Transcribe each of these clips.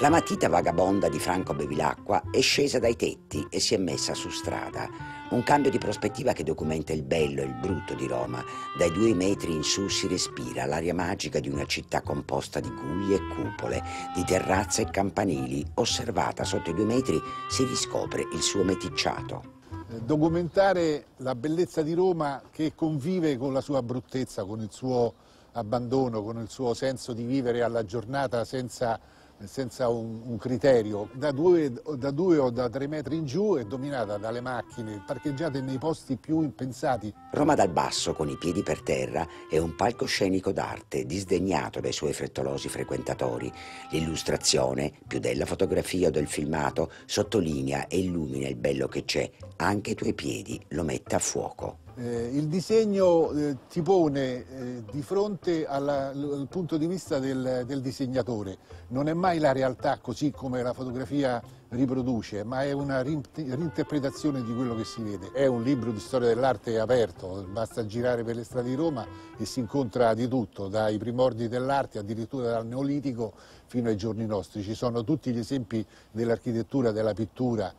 La matita vagabonda di Franco Bevilacqua è scesa dai tetti e si è messa su strada. Un cambio di prospettiva che documenta il bello e il brutto di Roma. Dai due metri in su si respira l'aria magica di una città composta di guglie e cupole, di terrazze e campanili. Osservata sotto i due metri si riscopre il suo meticciato documentare la bellezza di Roma che convive con la sua bruttezza, con il suo abbandono, con il suo senso di vivere alla giornata senza senza un, un criterio, da due, da due, o da tre metri in giù è dominata dalle macchine parcheggiate nei posti più impensati. Roma dal basso, con i piedi per terra, è un palcoscenico d'arte disdegnato dai suoi frettolosi frequentatori. L'illustrazione, più della fotografia o del filmato, sottolinea e illumina il bello che c'è, anche ai tuoi piedi lo mette a fuoco. Eh, il disegno eh, ti pone eh, di fronte alla, al punto di vista del, del, disegnatore. Non è mai la realtà così come la fotografia riproduce, ma è una rinterpretazione di quello che si vede. È un libro di storia dell'arte aperto, basta girare per le strade di Roma e si incontra di tutto, dai primordi dell'arte addirittura dal Neolitico fino ai giorni nostri. Ci sono tutti gli esempi dell'architettura, della pittura,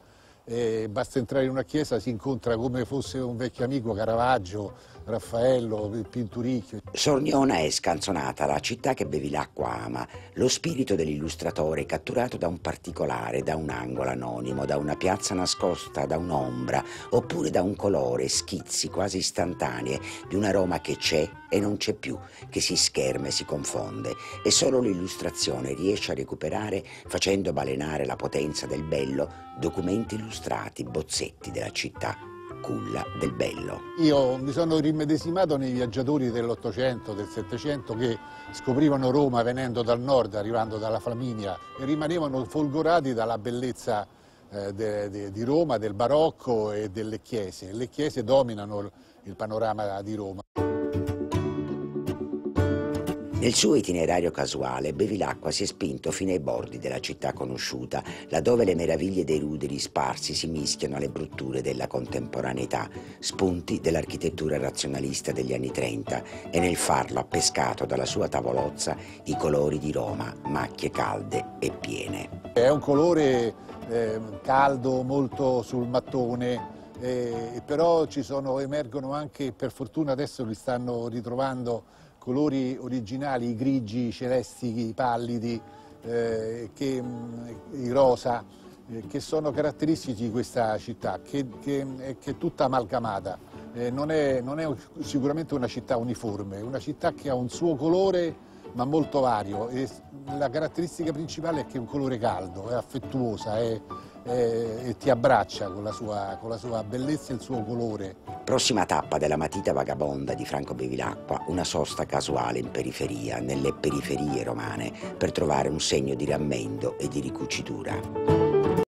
e basta entrare in una chiesa, si incontra come fosse un vecchio amico Caravaggio, Raffaello, Pinturicchio. Sorniona è scanzonata, la città che Bevilacqua ama, lo spirito dell'illustratore catturato da un particolare, da un angolo anonimo, da una piazza nascosta, da un'ombra, oppure da un colore, schizzi quasi istantanei di una Roma che c'è e non c'è più, che si scherma e si confonde. E solo l'illustrazione riesce a recuperare, facendo balenare la potenza del bello, documenti illustrati, bozzetti della città culla del bello. Io mi sono rimedesimato nei viaggiatori dell'Ottocento, del Settecento che scoprivano Roma venendo dal nord, arrivando dalla Flaminia e rimanevano folgorati dalla bellezza eh, de, de, di Roma, del barocco e delle chiese. Le chiese dominano il, panorama di Roma. Nel suo itinerario casuale, Bevilacqua si è spinto fino ai bordi della città conosciuta, laddove le meraviglie dei ruderi sparsi si mischiano alle brutture della contemporaneità, spunti dell'architettura razionalista degli anni 30, e nel farlo ha pescato dalla sua tavolozza i colori di Roma, macchie calde e piene. È un colore eh, caldo, molto sul mattone, eh, però sono, emergono anche, per fortuna adesso li stanno ritrovando colori originali, i grigi, i celesti, i pallidi, eh, che, mm, i rosa, eh, che sono caratteristici di questa città, che, che, che è tutta amalgamata. Eh, non, è, non, è, sicuramente una città uniforme, è una città che ha un suo colore ma molto vario e la caratteristica principale è che è un colore caldo, è affettuosa, è, e ti abbraccia con la, sua, con la sua bellezza e il suo colore. Prossima tappa della matita vagabonda di Franco Bevilacqua, una sosta casuale in periferia, nelle periferie romane, per trovare un segno di rammendo e di ricucitura.